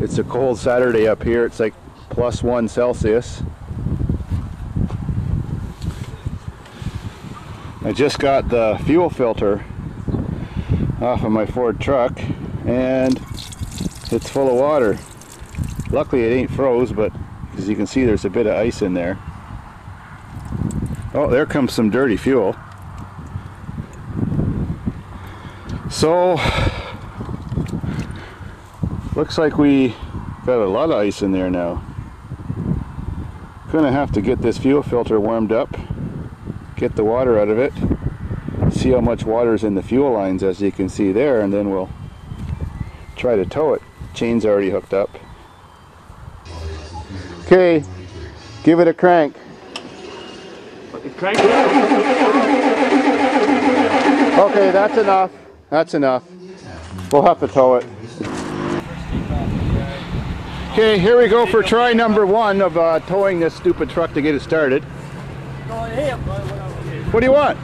It's a cold Saturday up here. It's like plus one Celsius. I just got the fuel filter off of my Ford truck and it's full of water. Luckily it ain't froze, but as you can see there's a bit of ice in there. Oh, there comes some dirty fuel. So, looks like we got a lot of ice in there now. Gonna have to get this fuel filter warmed up, get the water out of it, see how much water's in the fuel lines as you can see there, and then we'll try to tow it. Chain's already hooked up. Okay, give it a crank. Crank Okay, that's enough. That's enough. We'll have to tow it. Okay, here we go for try number one of uh, towing this stupid truck to get it started. What do you want?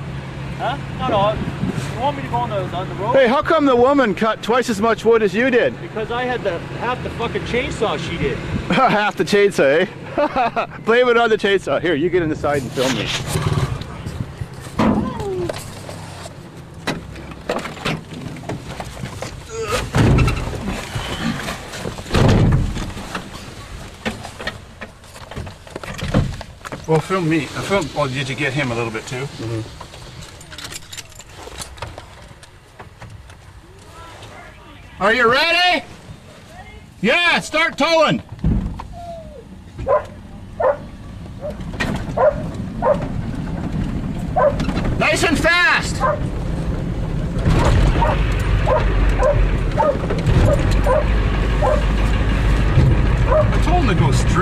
Huh? No, no. You want me to go on the, on the road? Hey, how come the woman cut twice as much wood as you did? Because I had the half the fucking chainsaw she did. Half the chainsaw, eh? Blame it on the chainsaw. Here, you get in the side and film me. Well, film me. Uh, film. Well, did you get him a little bit too? Are you ready? Yeah, start towing. Nice and fast.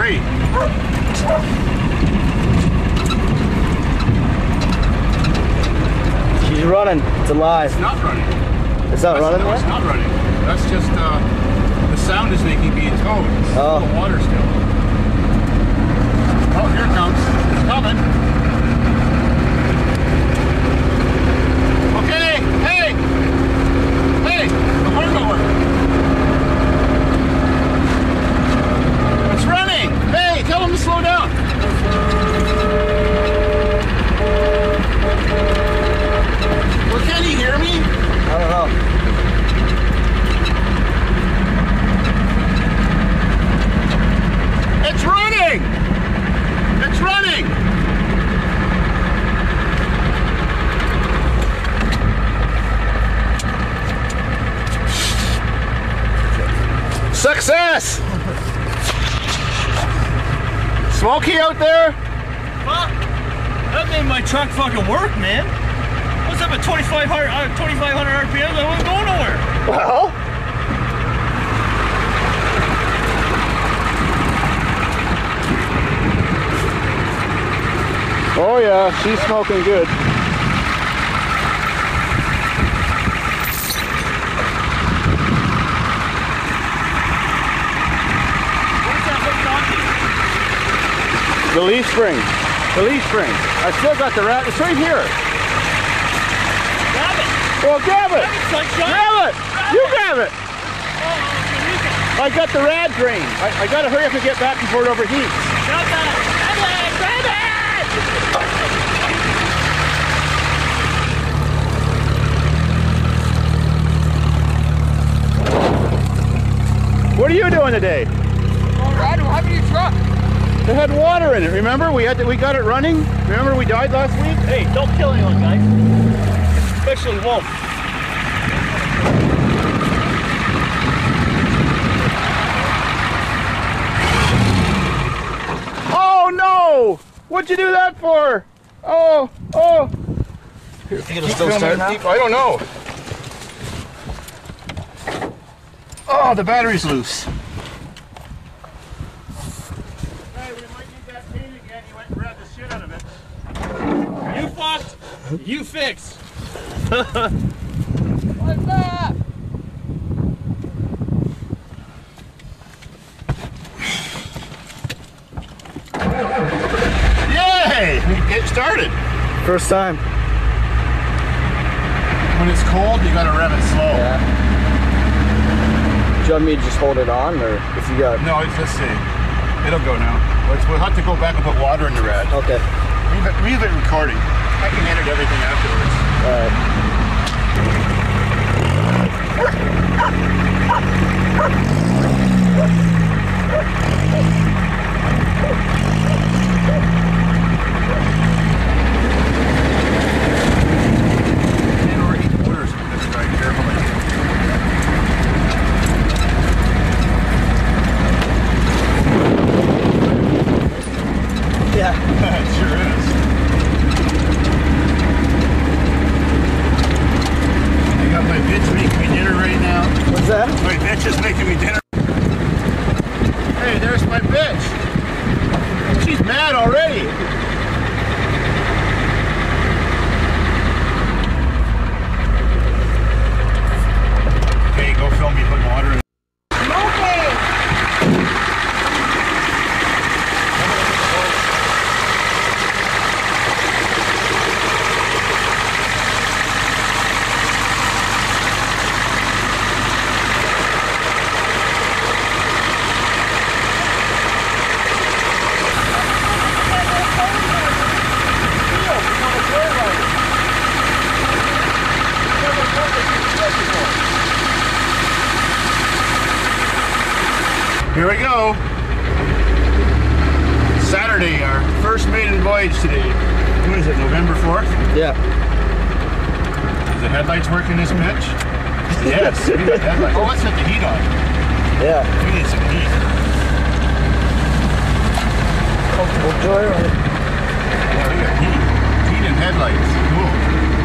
I told him to go straight. She's running. It's alive. It's not running. It's not That's- running no, it's not running. That's just uh, the sound is making being towed. It's Oh. of water still. Oh, here it comes. It's coming. Okay, hey, hey, the horn goer. It's running. Hey, tell him to slow down. Well, can he hear me? It's running! It's running! Success! Smoky out there? Fuck! That made my truck fucking work, man. Up at 2,500 uh, 2,500 RPM? I wasn't going nowhere. Well, Oh yeah, she's smoking good. The leaf spring. The leaf spring. I still got the rat. It's right here. Grab it! Well, grab it. Grab it. You grab it. Oh, I got the rad drain. I, I got to hurry up and get back before it overheats. Grab that! Grab it! Grab it! What are you doing today? I don't have truck. It had water in it. Remember, we had to, we got it running. Remember, we died last week. Hey, don't kill anyone, guys. Especially Wolf. Oh no! What'd you do that for? Oh, oh. Think it'll still start now? I don't know. Oh, the battery's loose. Hey, we might need that paint again. You went and grabbed the shit out of it. You fucked. You fix. What's that? Yay! It started. First time. When it's cold, you gotta rev it slow. do you want me to just hold it on, or if you got? No, it's, let's see. It'll go now. We'll have to go back and put water in the rad. Okay. Leave it, leave it recording. I can edit everything afterwards. All right. And already orders. That's very carefully. Yeah. it sure is. I got my bitch making me dinner right now. What's that? My bitch is making me dinner. Hey, there's my bitch. She's mad already. Hey, go film me putting water in. Here we go. Saturday, our first maiden voyage today. What is it, November 4th? Yeah. Is the headlights working this bitch? Yes, we got headlights. Oh, let's set the heat on. Yeah. We need some heat. Comfortable joyride. Yeah, we got heat. Heat and headlights. Cool.